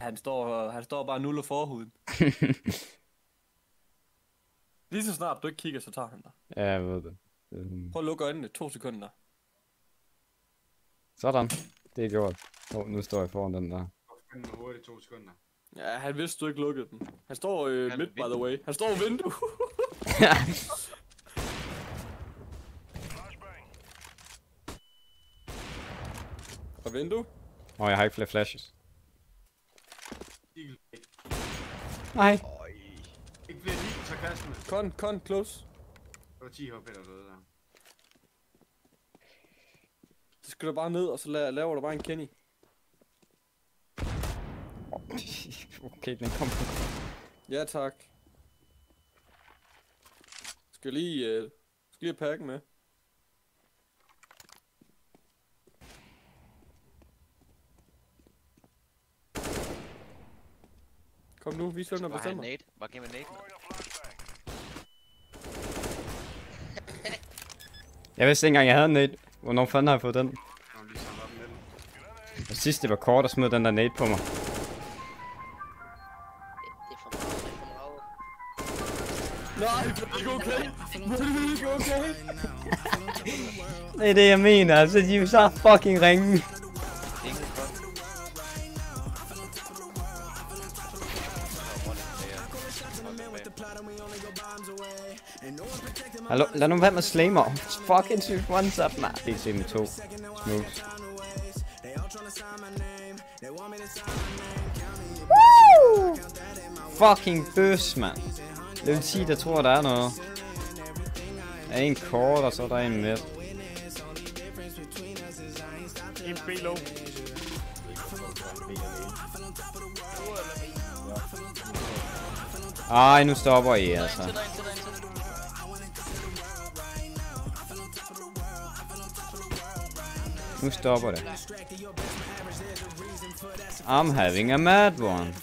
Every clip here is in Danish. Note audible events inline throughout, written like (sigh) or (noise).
Han står, han står bare og nuller forhuden. (laughs) Lige så snart du ikke kigger, så tager han dig. Ja, jeg ved det. Øhm, Prøv at lukke øjnene. To sekunder. Sådan. Det er gjort. Oh, nu står jeg foran den der. Og fandme hurtigt to sekunder. Ja, han vidste, du ikke lukkede den. Han står øh, Han midt, by the way. Han står i vindue. (laughs) Og vindue. Åh, oh, jeg har ikke flere flashes. Eagle. Nej. Øj. Ikke flere lige sarkasme. Con, con, close. Det var 10 HP, der døde der. Så skal du bare ned, og så la- laver du bare en Kenny. (laughs) Okay, den kom. Ja, tak. Skal lige, øh, skal lige have pakken med. Kom nu, vis hvem der Var han bestemmer. nade? Var gamer nade? Jeg vidste ikke engang, jeg havde en nade. Hvornår fanden har jeg fået den? Og sidst det var kort og smed den der nade på mig. Nej, det er ikke okay. Det er ikke okay. Det er det, jeg mener. Altså, de er så fucking ringe. Hallo, lad nu være med at slay mig. Fucking sygt one up, man. DC med to. Smooth. Woo! Fucking bøs, mand. Level 10, der tror, der er noget. Der er en kort, og så er der en midt. En B-low. Ej, nu stopper I, altså. Nu stopper det. I'm having a mad one.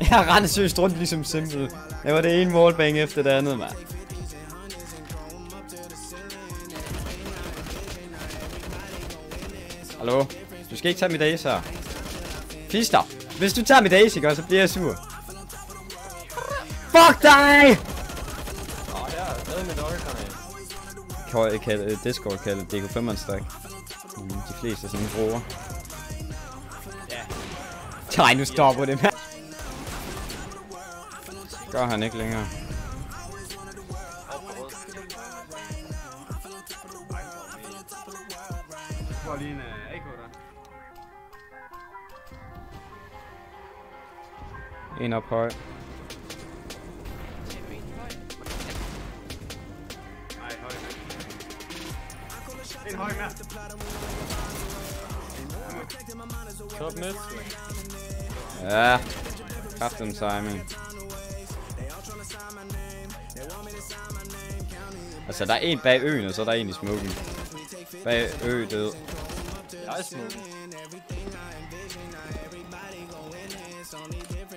(laughs) Jeg rendte søst rundt ligesom simpel. Det var det ene målbang efter det andet, mand. Hallo? Du skal ikke tage mit ace her. Fister! Hvis du tager mit ace, ikke, så bliver jeg sur. Fuck dig! Nå, her er stadig med doggerkanal. Kald, kald, Discord kaldet DK5 stack. Mm, De fleste af sine bruger. Ja. Nej, nu stopper det, mand. Gør han ikke længere. Får lige en uh, AK der. En op høj. En høj mere. Top mid. Ja. Kraft den timing. Altså, der er en bag øen, og så er der en i smoken. Bag ø død. Jeg er smuk.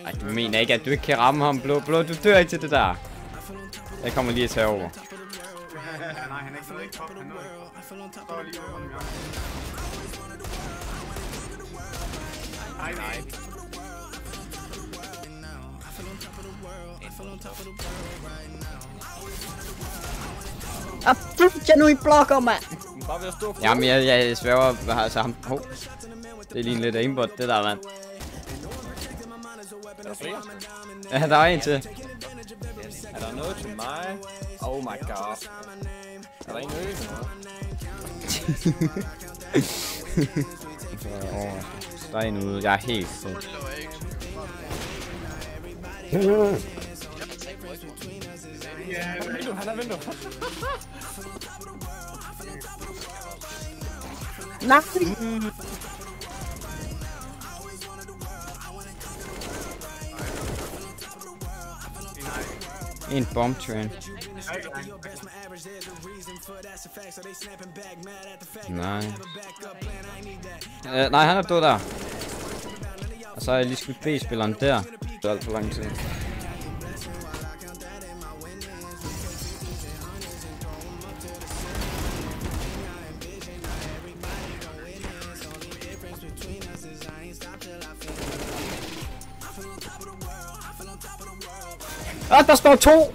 Ej, du mener ikke, at du ikke kan ramme ham, blå. Blå, du dør ikke til det der. Jeg kommer lige at tage over. Nej, han er ikke noget ikke top. Han nåede ikke. Står lige over ham, ja. Nej, nej. Ah, jeg nu i blokker, mand! Bare ved at stå Jamen, jeg, jeg sværger, altså ham. Hov. Det er lige en lidt aimbot, det der, mand. Er der flere? Ja, der er en til. Er der noget til mig? Oh my god. Er der en ø? Åh, der er en ude. Jeg er En bomb train. Nej. Øh, nej, han er død der. Og så har jeg lige skudt B-spilleren der. Det er alt for lang tid. Ah, der står to!